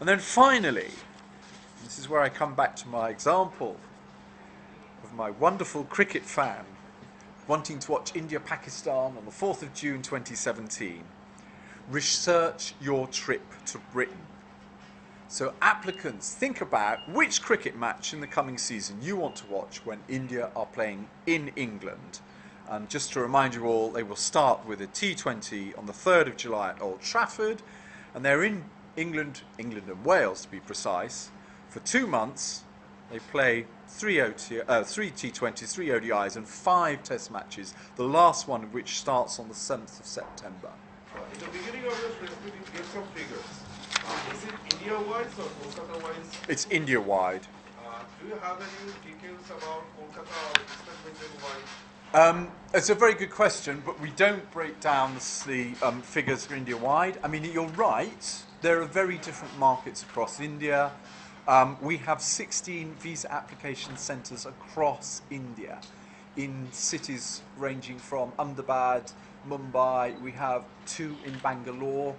And then finally, this is where I come back to my example of my wonderful cricket fan wanting to watch India Pakistan on the 4th of June 2017. Research your trip to Britain. So, applicants, think about which cricket match in the coming season you want to watch when India are playing in England. And just to remind you all, they will start with a T20 on the 3rd of July at Old Trafford, and they're in England, England and Wales to be precise, for two months. They play three, OT, uh, three T20s, three ODIs, and five Test matches, the last one of which starts on the 7th of September. In the beginning of press meeting, give some figures. Uh, is it India-wide or Kolkata-wise? It's India wide. Uh, do you have any details about Kolkata or Eastern Region-wide? Um, it's a very good question, but we don't break down the um, figures for India wide. I mean, you're right. There are very different markets across India. Um, we have 16 visa application centres across India in cities ranging from Ahmedabad, Mumbai. We have two in Bangalore.